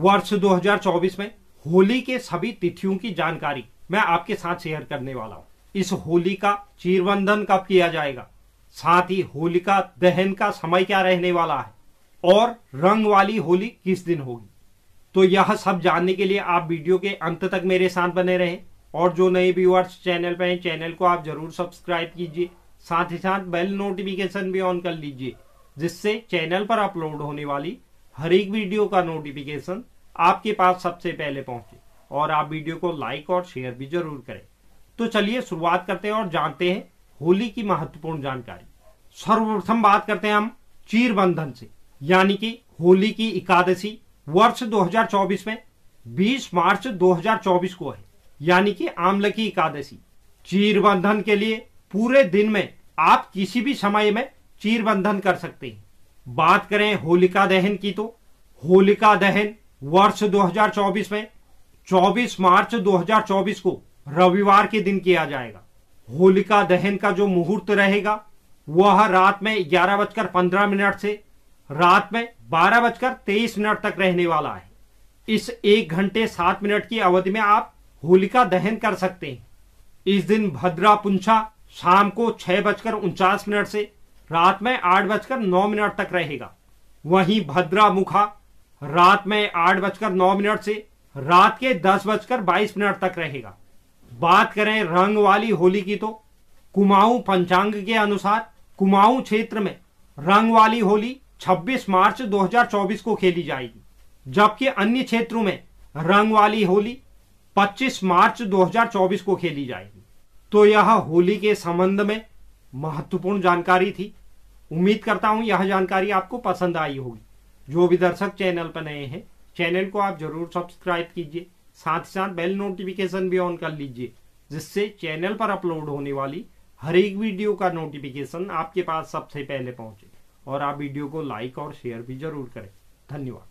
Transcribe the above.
वर्ष 2024 में होली के सभी तिथियों की जानकारी मैं आपके साथ शेयर करने वाला हूँ। इस होली का चीरबंधन कब किया जाएगा? साथ ही होलिका दहन का समय क्या रहने वाला है? और रंग वाली होली किस दिन होगी? तो यह सब जानने के लिए आप वीडियो के अंत तक मेरे साथ बने रहें। और जो नए व्यूअर्स चैनल पर हैं चैनल को आप ज़रूर सब्सक्राइब कीजिए। साथ ही साथ बेल नोटिफिकेशन भी ऑन कर लीजिए, जिससे चैनल पर अपलोड होने वाली हर एक वीडियो का नोटिफिकेशन आपके पास सबसे पहले पहुँचे। और आप वीडियो को लाइक और शेयर भी ज़रूर करें। तो चलिए शुरुआत करते हैं और जानते हैं होली की महत्वपूर्ण जानकारी। सर्वप्रथम बात करते हैं हम चीर बंधन से, यानी कि होली की एकादशी वर्ष 2024 में 20 मार्च 2024 को है, यानी कि आमल की एकादशी। चीर बंधन के लिए पूरे दिन में आप किसी भी समय में चीर बंधन कर सकते हैं। बात करें होलिका दहन की तो होलिका दहन वर्ष 2024 में 24 मार्च 2024 को रविवार के दिन किया जाएगा। होलिका दहन का जो मुहूर्त रहेगा, वह रात में ग्यारह बजकर पंद्रह मिनट से रात में बारह बजकर तेईस मिनट तक रहने वाला है। इस एक घंटे सात मिनट की अवधि में आप होलिका दहन कर सकते हैं। इस दिन भद्रा पुंछा शाम को छह बजकर उनचास मिनट से रात में आठ बजकर नौ मिनट तक रहेगा। वहीं भद्रा मुखा रात में आठ बजकर नौ मिनट से रात के दस बजकर बाईस मिनट तक रहेगा। बात करें रंग वाली होली की तो कुमाऊं पंचांग के अनुसार कुमाऊं क्षेत्र में रंग वाली होली 26 मार्च 2024 को खेली जाएगी, जबकि अन्य क्षेत्रों में रंग वाली होली 25 मार्च 2024 को खेली जाएगी। तो यह होली के संबंध में महत्वपूर्ण जानकारी थी। उम्मीद करता हूँ यह जानकारी आपको पसंद आई होगी। जो भी दर्शक चैनल पर नए हैं, चैनल को आप ज़रूर सब्सक्राइब कीजिए, साथ ही साथ बेल नोटिफिकेशन भी ऑन कर लीजिए, जिससे चैनल पर अपलोड होने वाली हर एक वीडियो का नोटिफिकेशन आपके पास सबसे पहले पहुँचे। और आप वीडियो को लाइक और शेयर भी ज़रूर करें। धन्यवाद।